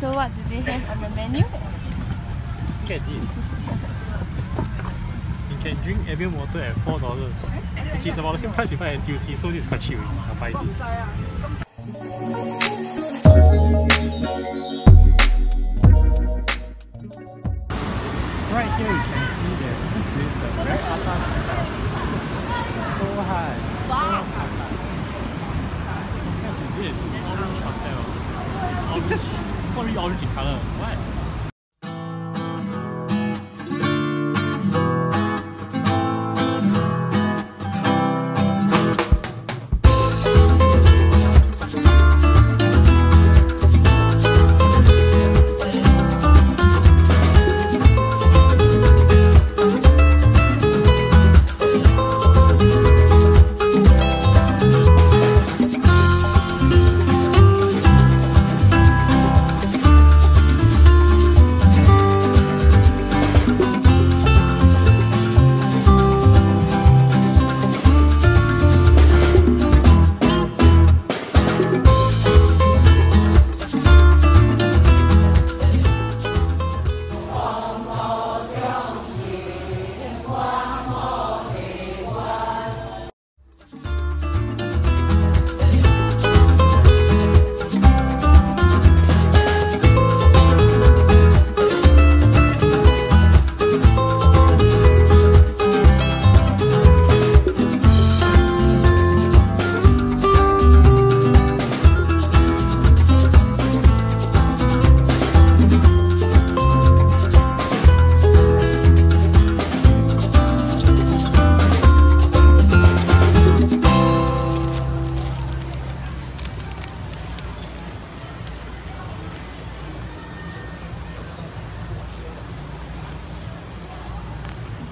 So what do they have on the menu? Look at this. you can drink Evian water at $4, which is about the same price you buy at NTUC, so this is quite cheap. I'll buy this. right here you can see that this is the very atas hotel. So high, so atas. Compared to this orange hotel, it's orange it's not really orange in color. What? Is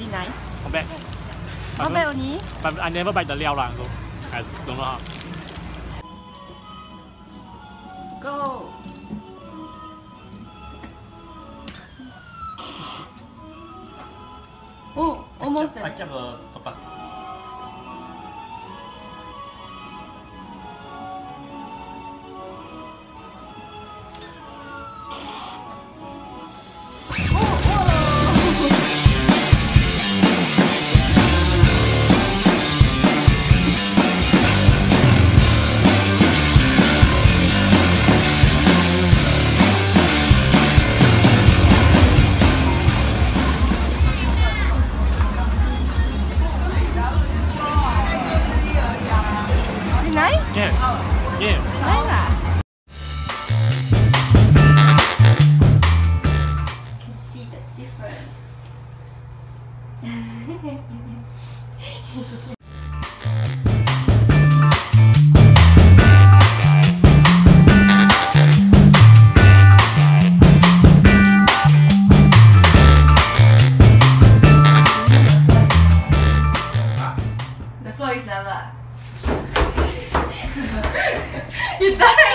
it nice? Not bad. Not bad only. But I never buy the liao lah, so I don't know how. Go. Oh, almost. I eh. kept the top up. You die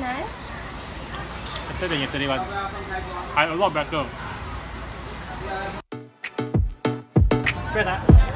Nice. Better than yesterday one. I a lot better. Good, huh?